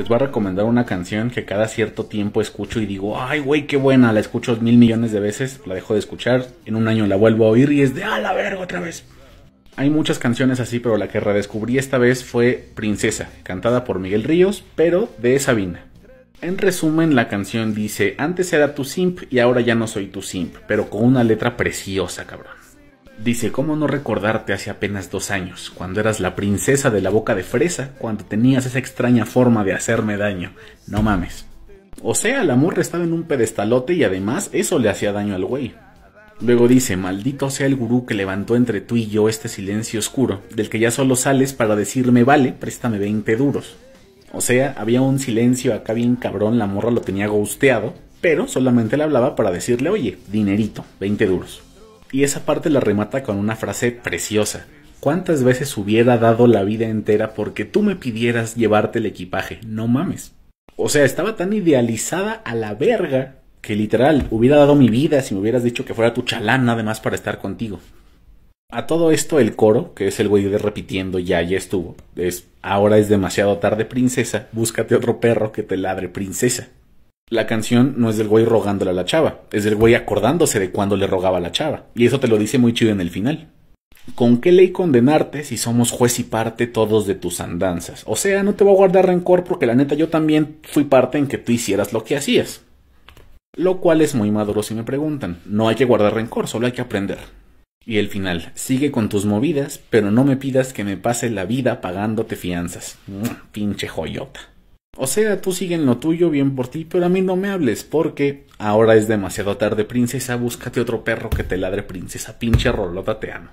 les voy a recomendar una canción que cada cierto tiempo escucho y digo, ay, güey, qué buena, la escucho mil millones de veces, la dejo de escuchar, en un año la vuelvo a oír y es de, ah, la verga, otra vez. Hay muchas canciones así, pero la que redescubrí esta vez fue Princesa, cantada por Miguel Ríos, pero de Sabina. En resumen, la canción dice, antes era tu simp y ahora ya no soy tu simp, pero con una letra preciosa, cabrón. Dice, ¿cómo no recordarte hace apenas dos años, cuando eras la princesa de la boca de fresa, cuando tenías esa extraña forma de hacerme daño? No mames. O sea, la morra estaba en un pedestalote y además eso le hacía daño al güey. Luego dice, maldito sea el gurú que levantó entre tú y yo este silencio oscuro, del que ya solo sales para decirme, vale, préstame 20 duros. O sea, había un silencio acá bien cabrón, la morra lo tenía gusteado, pero solamente le hablaba para decirle, oye, dinerito, 20 duros. Y esa parte la remata con una frase preciosa. ¿Cuántas veces hubiera dado la vida entera porque tú me pidieras llevarte el equipaje? No mames. O sea, estaba tan idealizada a la verga que literal hubiera dado mi vida si me hubieras dicho que fuera tu chalán nada más para estar contigo. A todo esto el coro, que es el güey de repitiendo ya, ya estuvo, es ahora es demasiado tarde princesa, búscate otro perro que te ladre princesa. La canción no es del güey rogándole a la chava, es del güey acordándose de cuando le rogaba a la chava. Y eso te lo dice muy chido en el final. ¿Con qué ley condenarte si somos juez y parte todos de tus andanzas? O sea, no te voy a guardar rencor porque la neta yo también fui parte en que tú hicieras lo que hacías. Lo cual es muy maduro si me preguntan. No hay que guardar rencor, solo hay que aprender. Y el final, sigue con tus movidas, pero no me pidas que me pase la vida pagándote fianzas. Pinche joyota. O sea, tú sigue en lo tuyo, bien por ti, pero a mí no me hables, porque ahora es demasiado tarde, princesa, búscate otro perro que te ladre, princesa, pinche rolota, te amo.